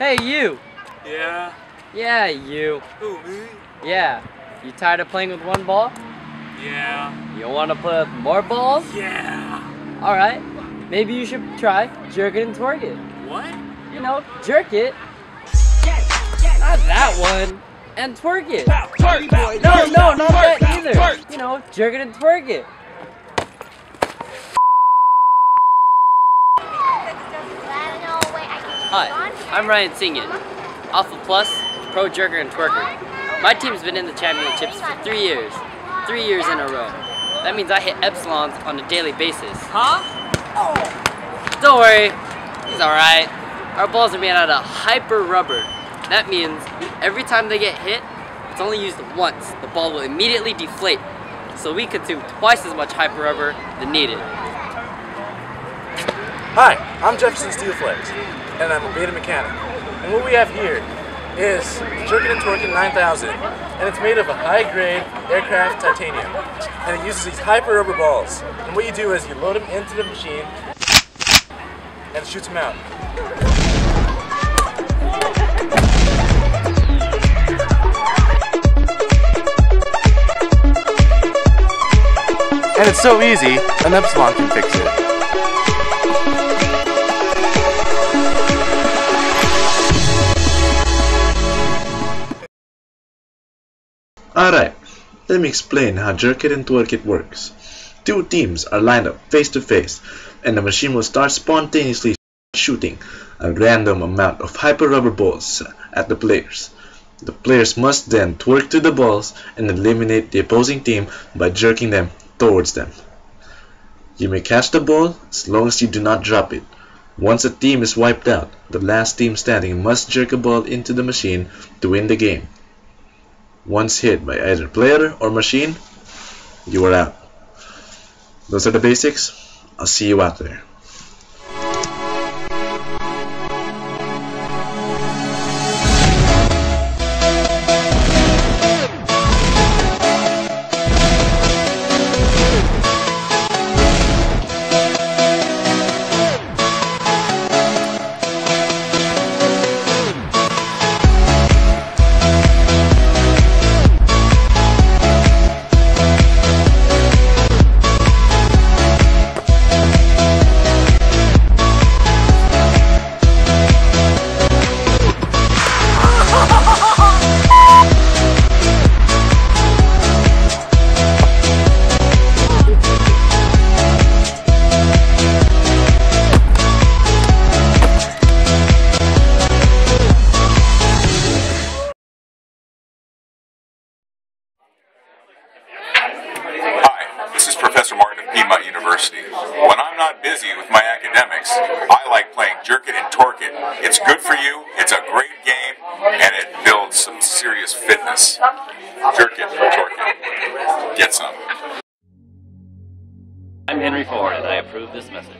Hey, you. Yeah. Yeah, you. Who, me? Yeah. You tired of playing with one ball? Yeah. You want to play with more balls? Yeah. All right. Maybe you should try jerk it and twerk it. What? You know, jerk it. Not that one. And twerk it. Twerk, No, no, not that either. You know, jerk it and twerk it. Hi, I'm Ryan Singin, Alpha Plus, Pro Jerker and Twerker. My team's been in the championships for three years. Three years in a row. That means I hit epsilons on a daily basis. Huh? Oh. Don't worry, he's alright. Our balls are made out of hyper rubber. That means every time they get hit, it's only used once. The ball will immediately deflate. So we consume twice as much hyper rubber than needed. Hi, I'm Jefferson Steelflex, and I'm a beta mechanic. And what we have here is Jerkin and Twerkin 9000, and it's made of a high-grade aircraft titanium, and it uses these hyper rubber balls. And what you do is you load them into the machine, and it shoots them out. And it's so easy, an Epsilon can fix it. Let me explain how Jerk It and Twerk It works. Two teams are lined up face to face, and the machine will start spontaneously shooting a random amount of hyper rubber balls at the players. The players must then twerk to the balls and eliminate the opposing team by jerking them towards them. You may catch the ball as long as you do not drop it. Once a team is wiped out, the last team standing must jerk a ball into the machine to win the game. Once hit by either player or machine, you are out. Those are the basics. I'll see you out there. Is Professor Martin of Piedmont University. When I'm not busy with my academics, I like playing Jerk It and Twerk It. It's good for you, it's a great game, and it builds some serious fitness. Jerk It, Twerk It. Get some. I'm Henry Ford, and I approve this message.